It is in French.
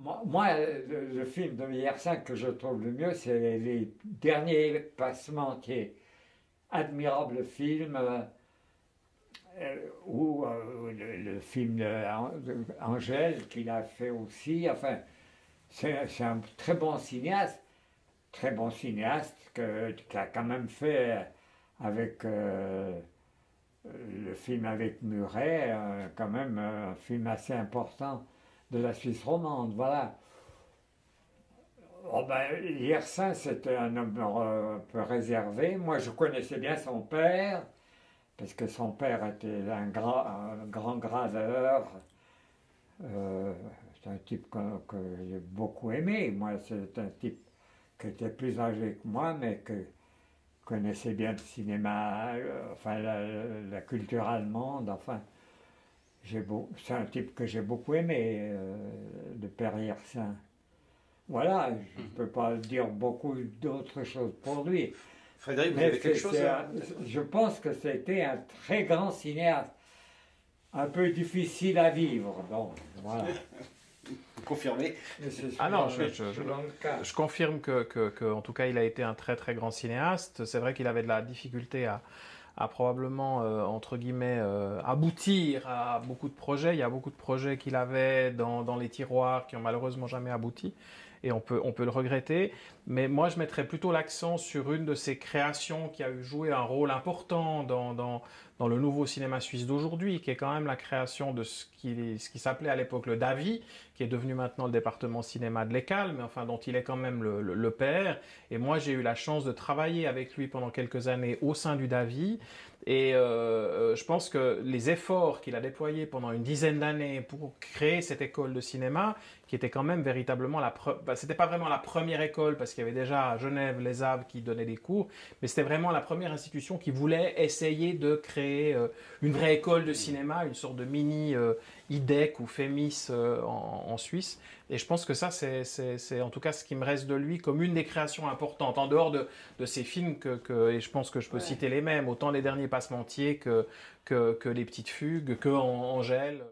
Moi, le, film de Yersin que je trouve le mieux, c'est les, derniers passementiers. Admirable film. Euh, ou euh, le, film d'Angèle qu'il a fait aussi. Enfin, c'est un très bon cinéaste, très bon cinéaste qui a quand même fait avec euh, le film avec Muret, quand même un film assez important de la Suisse romande. Voilà. Oh ben, c'était un homme un peu réservé. Moi, je connaissais bien son père parce que son père était un grand, graveur. Euh, c'est un type que, j'ai beaucoup aimé. Moi, c'est un type qui était plus âgé que moi, mais qui connaissait bien le cinéma, euh, enfin la, culture allemande, enfin. C'est un type que j'ai beaucoup aimé, euh, de Père Yersin. Voilà, je ne peux pas dire beaucoup d'autres choses pour lui. Frédéric, vous avez quelque chose à... Je pense que c'était un très grand cinéaste, un peu difficile à vivre. Donc, voilà. Vous confirmez Ah non, je, je, confirme que, que, en tout cas, il a été un très très grand cinéaste. C'est vrai qu'il avait de la difficulté à, à probablement, euh, entre guillemets, euh, aboutir à beaucoup de projets. Il y a beaucoup de projets qu'il avait dans, dans, les tiroirs qui ont malheureusement jamais abouti et on peut, on peut le regretter. Mais moi, je mettrais plutôt l'accent sur une de ces créations qui a joué un rôle important dans, dans, le nouveau cinéma suisse d'aujourd'hui, qui est quand même la création de ce qui, ce qui s'appelait à l'époque le DAVI, qui est devenu maintenant le département cinéma de l'ECAL, mais enfin dont il est quand même le, le, père. Et moi, j'ai eu la chance de travailler avec lui pendant quelques années au sein du DAVI. Et euh, euh, je pense que les efforts qu'il a déployés pendant une dizaine d'années pour créer cette école de cinéma, qui était quand même véritablement la... Bah, c'était pas vraiment la première école, parce qu'il y avait déjà à Genève les Aves qui donnaient des cours, mais c'était vraiment la première institution qui voulait essayer de créer euh, une vraie école de cinéma, une sorte de mini IDEC ou FEMIS en, Suisse. Et je pense que ça, c'est en tout cas ce qui me reste de lui comme une des créations importantes, en dehors de, de ces films que, que, et je pense que je peux citer les mêmes, autant les derniers passementiers que, que, que les petites fugues, que Angèle.